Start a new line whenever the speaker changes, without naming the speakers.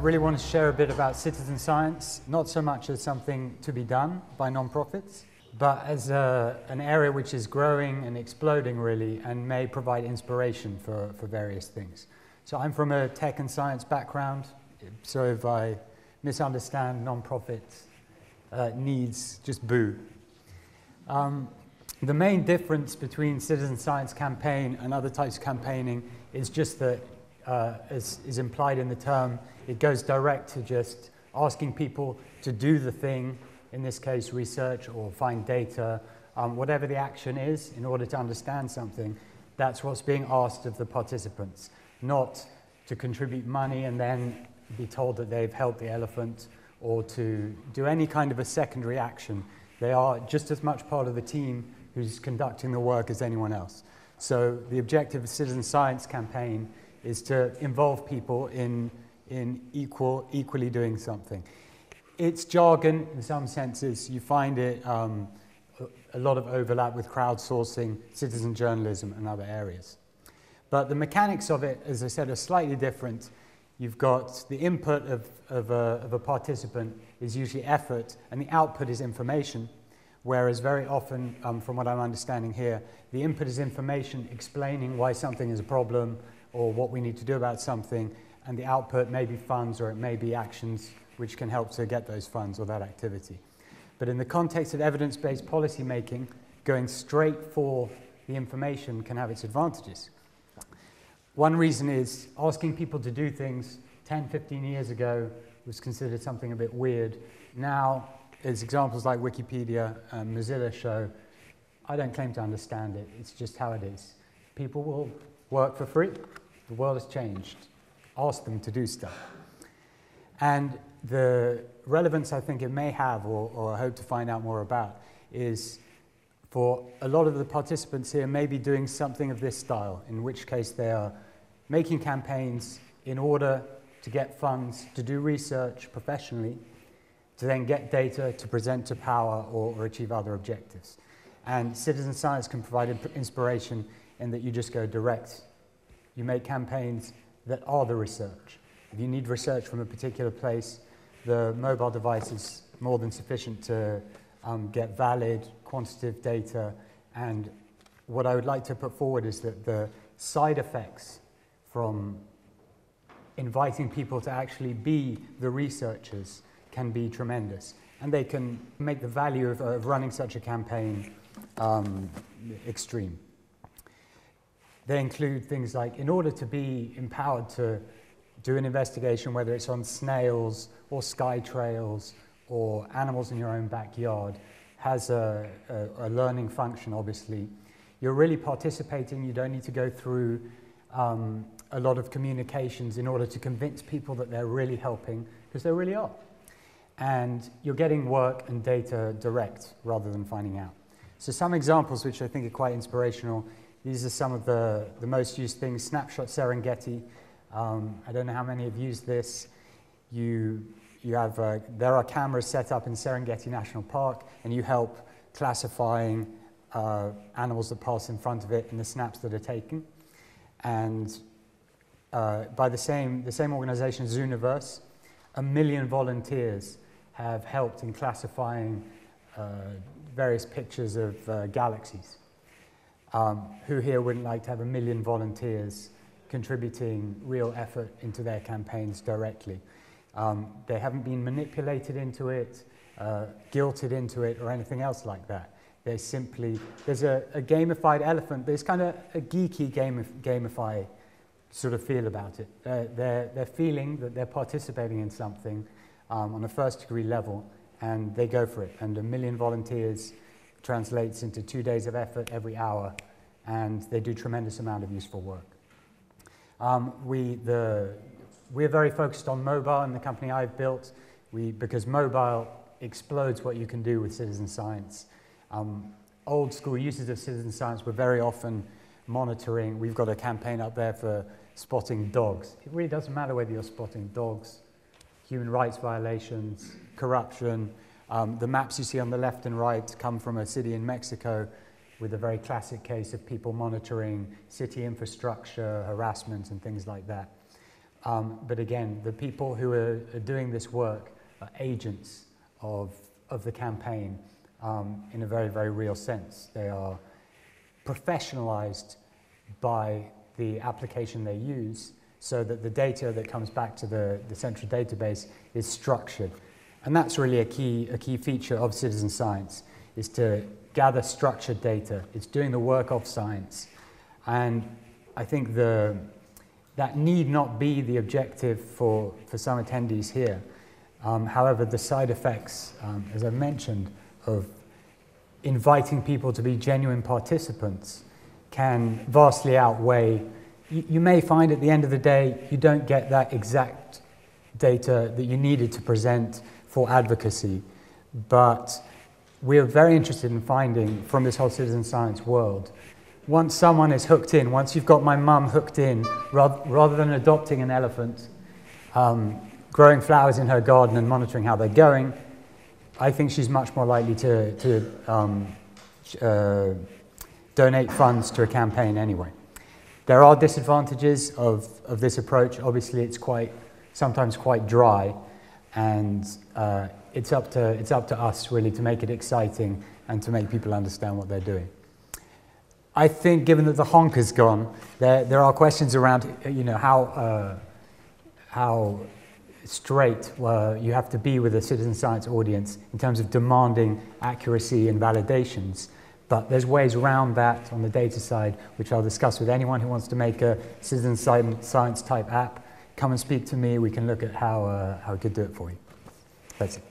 really want to share a bit about citizen science, not so much as something to be done by nonprofits, but as a, an area which is growing and exploding really and may provide inspiration for, for various things. So I'm from a tech and science background, so if I misunderstand nonprofit uh, needs, just boo. Um, the main difference between citizen science campaign and other types of campaigning is just that, uh, as is implied in the term, it goes direct to just asking people to do the thing, in this case research or find data, um, whatever the action is in order to understand something, that's what's being asked of the participants, not to contribute money and then be told that they've helped the elephant or to do any kind of a secondary action. They are just as much part of the team who's conducting the work as anyone else. So the objective of the Citizen Science campaign is to involve people in, in equal, equally doing something. It's jargon in some senses. You find it um, a lot of overlap with crowdsourcing, citizen journalism, and other areas. But the mechanics of it, as I said, are slightly different. You've got the input of, of, a, of a participant is usually effort, and the output is information. Whereas very often, um, from what I'm understanding here, the input is information explaining why something is a problem or what we need to do about something, and the output may be funds or it may be actions which can help to get those funds or that activity. But in the context of evidence-based policy making, going straight for the information can have its advantages. One reason is asking people to do things 10, 15 years ago was considered something a bit weird. Now, as examples like Wikipedia and Mozilla show, I don't claim to understand it. It's just how it is. People will work for free. The world has changed. Ask them to do stuff. And the relevance I think it may have, or, or I hope to find out more about, is for a lot of the participants here may be doing something of this style, in which case they are making campaigns in order to get funds to do research professionally, to then get data to present to power or, or achieve other objectives. And citizen science can provide inspiration in that you just go direct. You make campaigns that are the research. If you need research from a particular place, the mobile device is more than sufficient to um, get valid quantitative data. And what I would like to put forward is that the side effects from inviting people to actually be the researchers can be tremendous. And they can make the value of, of running such a campaign um, extreme. They include things like, in order to be empowered to do an investigation, whether it's on snails or sky trails or animals in your own backyard, has a, a, a learning function, obviously. You're really participating, you don't need to go through um, a lot of communications in order to convince people that they're really helping, because they really are. And you're getting work and data direct rather than finding out. So some examples which I think are quite inspirational. These are some of the, the most used things. Snapshot Serengeti. Um, I don't know how many have used this. You, you have, uh, there are cameras set up in Serengeti National Park, and you help classifying uh, animals that pass in front of it and the snaps that are taken. And uh, by the same, the same organization, Zooniverse, a million volunteers have helped in classifying uh, various pictures of uh, galaxies. Um, who here wouldn't like to have a million volunteers contributing real effort into their campaigns directly? Um, they haven't been manipulated into it, uh, guilted into it, or anything else like that. They simply, there's a, a gamified elephant, but it's kind of a geeky gamif gamify sort of feel about it. They're, they're, they're feeling that they're participating in something um, on a first degree level, and they go for it. And a million volunteers translates into two days of effort every hour, and they do tremendous amount of useful work. Um, we, the, we're very focused on mobile in the company I've built, we, because mobile explodes what you can do with citizen science. Um, old school uses of citizen science were very often monitoring. We've got a campaign up there for spotting dogs. It really doesn't matter whether you're spotting dogs, human rights violations, corruption. Um, the maps you see on the left and right come from a city in Mexico with a very classic case of people monitoring city infrastructure, harassment, and things like that. Um, but again, the people who are, are, doing this work are agents of, of the campaign um, in a very, very real sense. They are professionalized by the application they use so that the data that comes back to the, the central database is structured. And that's really a key, a key feature of citizen science, is to gather structured data. It's doing the work of science. And I think the, that need not be the objective for, for some attendees here. Um, however, the side effects, um, as I mentioned, of inviting people to be genuine participants can vastly outweigh. You, you, may find at the end of the day you don't get that exact data that you needed to present for advocacy, but we're very interested in finding from this whole citizen science world. Once someone is hooked in, once you've got my mum hooked in, rather, rather than adopting an elephant, um, growing flowers in her garden and monitoring how they're going, I think she's much more likely to, to um, uh, donate funds to a campaign anyway. There are disadvantages of, of this approach. Obviously, it's quite, sometimes quite dry, and uh, it's, up to, it's up to us really to make it exciting and to make people understand what they're doing. I think given that the honk is gone, there, there are questions around you know, how, uh, how straight uh, you have to be with a citizen science audience in terms of demanding accuracy and validations. But there's ways around that on the data side, which I'll discuss with anyone who wants to make a citizen science type app. Come and speak to me. We can look at how, uh, how we could do it for you. That's it.